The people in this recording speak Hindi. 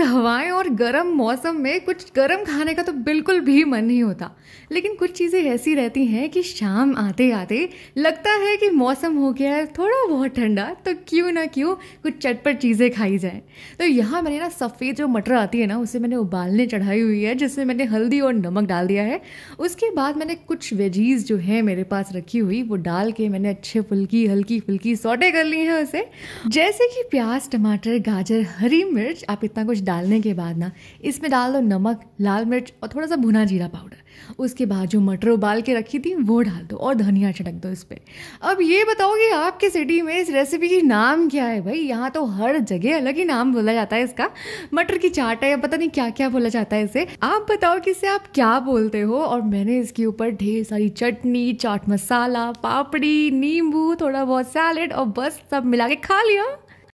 तेज़ हवाएँ और गर्म मौसम में कुछ गर्म खाने का तो बिल्कुल भी मन नहीं होता। लेकिन कुछ चीज़ें ऐसी रहती हैं कि शाम आते आते लगता है कि मौसम हो गया है, थोड़ा बहुत ठंडा तो क्यों ना क्यों कुछ चटपट चीज़ें खाई जाए। तो यहाँ मैंने ना सफ़ेद जो मटर आती है ना, उसे मैंने उबालने चढ़ाई हुई है, जिसमें मैंने हल्दी और नमक डाल दिया है। उसके बाद मैंने कुछ वेजीज़ जो है मेरे पास रखी हुई, वो डाल के मैंने अच्छे फुल्की, हल्की फुल्की सौटे कर ली है उसे। जैसे कि प्याज, टमाटर, गाजर, हरी मिर्च, आप इतना कुछ डालने के बाद ना, इसमें डाल दो नमक, लाल मिर्च और थोड़ा सा भुना जीरा पाउडर। उसके बाद जो मटर उबाल के रखी थी, वो डाल दो और धनिया छिड़क दो इस पर अब ये बताओ कि आपके सिटी में इस रेसिपी की नाम क्या है भाई? यहाँ तो हर जगह अलग ही नाम बोला जाता है इसका। मटर की चाट है पता नहीं क्या क्या बोला जाता है इसे। आप बताओ कि इसे आप क्या बोलते हो? और मैंने इसके ऊपर ढेर सारी चटनी, चाट मसाला, पापड़ी, नींबू, थोड़ा बहुत सैलेड और बस सब मिला के खा लिया।